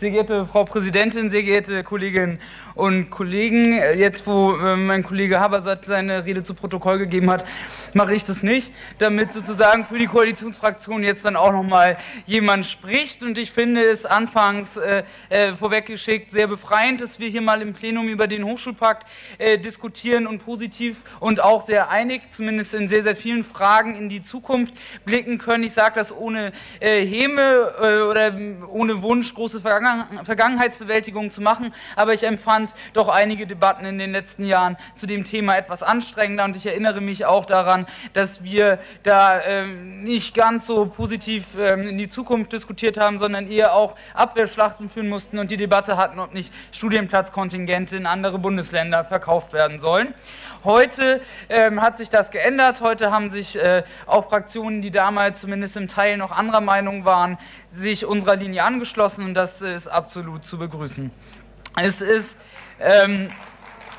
Sehr geehrte Frau Präsidentin, sehr geehrte Kolleginnen und Kollegen, jetzt wo äh, mein Kollege Habersat seine Rede zu Protokoll gegeben hat, mache ich das nicht, damit sozusagen für die Koalitionsfraktion jetzt dann auch noch mal jemand spricht. Und ich finde es anfangs äh, äh, vorweggeschickt sehr befreiend, dass wir hier mal im Plenum über den Hochschulpakt äh, diskutieren und positiv und auch sehr einig, zumindest in sehr, sehr vielen Fragen in die Zukunft blicken können. Ich sage das ohne äh, Häme äh, oder ohne Wunsch, große Vergangenheitsbewältigung zu machen, aber ich empfand doch einige Debatten in den letzten Jahren zu dem Thema etwas anstrengender. Und ich erinnere mich auch daran, dass wir da ähm, nicht ganz so positiv ähm, in die Zukunft diskutiert haben, sondern eher auch Abwehrschlachten führen mussten. Und die Debatte hatten, ob nicht Studienplatzkontingente in andere Bundesländer verkauft werden sollen. Heute ähm, hat sich das geändert. Heute haben sich äh, auch Fraktionen, die damals zumindest im Teil noch anderer Meinung waren, sich unserer Linie angeschlossen und das ist absolut zu begrüßen. Es ist ähm,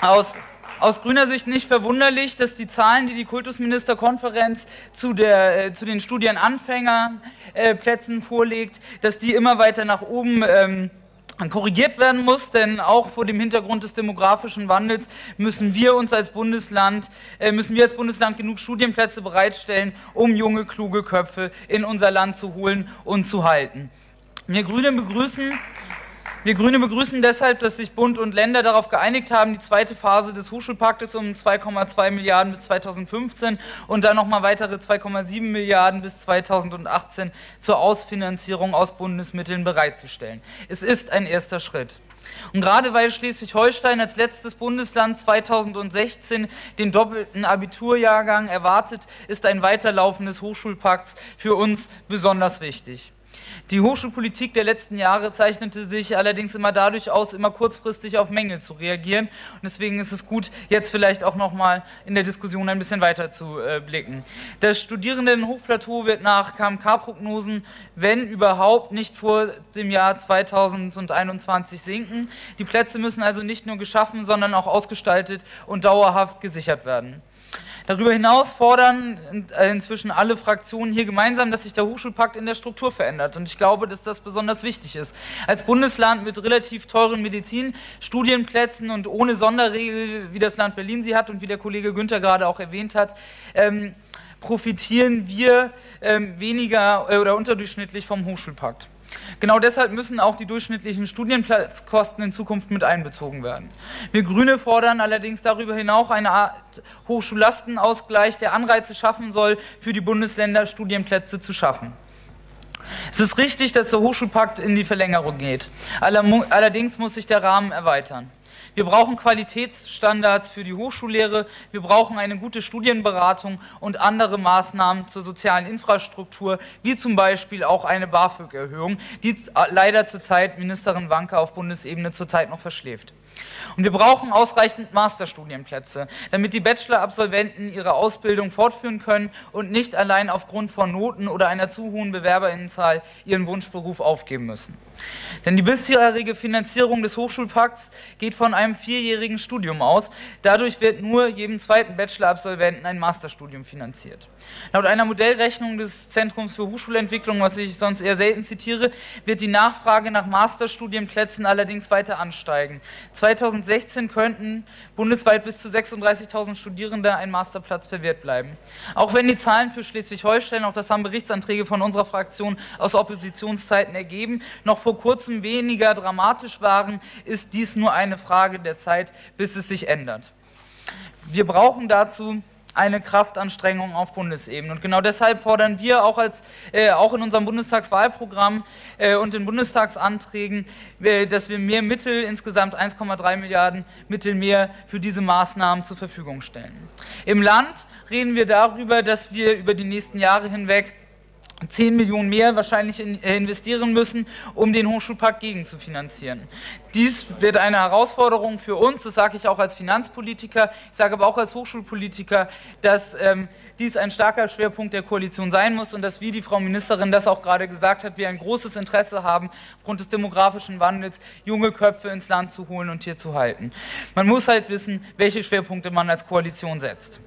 aus aus grüner Sicht nicht verwunderlich, dass die Zahlen, die die Kultusministerkonferenz zu, der, äh, zu den Studienanfängerplätzen äh, vorlegt, dass die immer weiter nach oben ähm, korrigiert werden muss, denn auch vor dem Hintergrund des demografischen Wandels müssen wir uns als Bundesland, äh, müssen wir als Bundesland genug Studienplätze bereitstellen, um junge, kluge Köpfe in unser Land zu holen und zu halten. Wir Grüne begrüßen wir Grüne begrüßen deshalb, dass sich Bund und Länder darauf geeinigt haben, die zweite Phase des Hochschulpaktes um 2,2 Milliarden bis 2015 und dann nochmal weitere 2,7 Milliarden bis 2018 zur Ausfinanzierung aus Bundesmitteln bereitzustellen. Es ist ein erster Schritt. Und gerade weil Schleswig-Holstein als letztes Bundesland 2016 den doppelten Abiturjahrgang erwartet, ist ein Weiterlaufen des Hochschulpakts für uns besonders wichtig. Die Hochschulpolitik der letzten Jahre zeichnete sich allerdings immer dadurch aus, immer kurzfristig auf Mängel zu reagieren. Und deswegen ist es gut, jetzt vielleicht auch noch mal in der Diskussion ein bisschen weiter zu äh, blicken. Das Studierendenhochplateau wird nach KMK-Prognosen, wenn überhaupt, nicht vor dem Jahr 2021 sinken. Die Plätze müssen also nicht nur geschaffen, sondern auch ausgestaltet und dauerhaft gesichert werden. Darüber hinaus fordern äh, inzwischen alle Fraktionen hier gemeinsam, dass sich der Hochschulpakt in der Struktur verändert. Und ich glaube, dass das besonders wichtig ist. Als Bundesland mit relativ teuren Medizinstudienplätzen und ohne Sonderregel, wie das Land Berlin sie hat und wie der Kollege Günther gerade auch erwähnt hat, ähm, profitieren wir ähm, weniger äh, oder unterdurchschnittlich vom Hochschulpakt. Genau deshalb müssen auch die durchschnittlichen Studienplatzkosten in Zukunft mit einbezogen werden. Wir Grüne fordern allerdings darüber hinaus eine Art Hochschullastenausgleich, der Anreize schaffen soll, für die Bundesländer Studienplätze zu schaffen. Es ist richtig, dass der Hochschulpakt in die Verlängerung geht. Allerdings muss sich der Rahmen erweitern. Wir brauchen Qualitätsstandards für die Hochschullehre, wir brauchen eine gute Studienberatung und andere Maßnahmen zur sozialen Infrastruktur, wie zum Beispiel auch eine BAföG-Erhöhung, die leider zurzeit Ministerin Wanke auf Bundesebene zurzeit noch verschläft. Und wir brauchen ausreichend Masterstudienplätze, damit die Bachelor-Absolventen ihre Ausbildung fortführen können und nicht allein aufgrund von Noten oder einer zu hohen Bewerberinnenzahl ihren Wunschberuf aufgeben müssen. Denn die bisherige Finanzierung des Hochschulpakts geht von einem vierjährigen Studium aus. Dadurch wird nur jedem zweiten Bachelor-Absolventen ein Masterstudium finanziert. Laut einer Modellrechnung des Zentrums für Hochschulentwicklung, was ich sonst eher selten zitiere, wird die Nachfrage nach Masterstudienplätzen allerdings weiter ansteigen. 2016 könnten bundesweit bis zu 36.000 Studierende ein Masterplatz verwehrt bleiben. Auch wenn die Zahlen für Schleswig-Holstein, auch das haben Berichtsanträge von unserer Fraktion aus Oppositionszeiten ergeben, noch vor kurzem weniger dramatisch waren, ist dies nur eine Frage der Zeit, bis es sich ändert. Wir brauchen dazu eine Kraftanstrengung auf Bundesebene. Und genau deshalb fordern wir auch, als, äh, auch in unserem Bundestagswahlprogramm äh, und in Bundestagsanträgen, äh, dass wir mehr Mittel, insgesamt 1,3 Milliarden Mittel mehr für diese Maßnahmen zur Verfügung stellen. Im Land reden wir darüber, dass wir über die nächsten Jahre hinweg 10 Millionen mehr wahrscheinlich in, äh, investieren müssen, um den Hochschulpakt gegenzufinanzieren. Dies wird eine Herausforderung für uns, das sage ich auch als Finanzpolitiker, ich sage aber auch als Hochschulpolitiker, dass ähm, dies ein starker Schwerpunkt der Koalition sein muss und dass, wie die Frau Ministerin das auch gerade gesagt hat, wir ein großes Interesse haben, aufgrund des demografischen Wandels junge Köpfe ins Land zu holen und hier zu halten. Man muss halt wissen, welche Schwerpunkte man als Koalition setzt.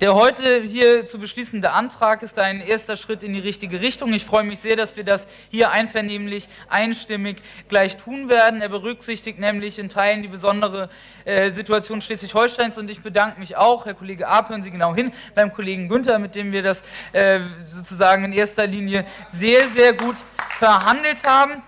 Der heute hier zu beschließende Antrag ist ein erster Schritt in die richtige Richtung. Ich freue mich sehr, dass wir das hier einvernehmlich, einstimmig gleich tun werden. Er berücksichtigt nämlich in Teilen die besondere äh, Situation Schleswig-Holsteins und ich bedanke mich auch, Herr Kollege Arp, hören Sie genau hin, beim Kollegen Günther, mit dem wir das äh, sozusagen in erster Linie sehr, sehr gut verhandelt haben.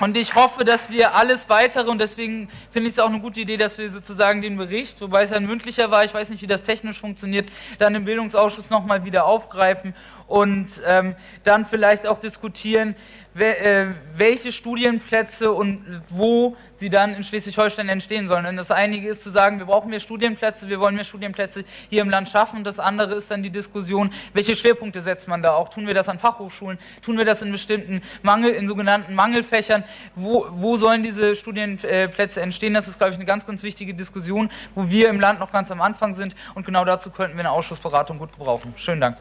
Und ich hoffe, dass wir alles weitere, und deswegen finde ich es auch eine gute Idee, dass wir sozusagen den Bericht, wobei es ja ein mündlicher war, ich weiß nicht, wie das technisch funktioniert, dann im Bildungsausschuss nochmal wieder aufgreifen und ähm, dann vielleicht auch diskutieren, äh, welche Studienplätze und wo sie dann in Schleswig-Holstein entstehen sollen. Und das eine ist zu sagen, wir brauchen mehr Studienplätze, wir wollen mehr Studienplätze hier im Land schaffen. Und das andere ist dann die Diskussion, welche Schwerpunkte setzt man da auch? Tun wir das an Fachhochschulen? Tun wir das in bestimmten Mangel, in sogenannten Mangelfächern? Wo, wo sollen diese Studienplätze entstehen? Das ist, glaube ich, eine ganz, ganz wichtige Diskussion, wo wir im Land noch ganz am Anfang sind. Und genau dazu könnten wir eine Ausschussberatung gut gebrauchen. Schönen Dank.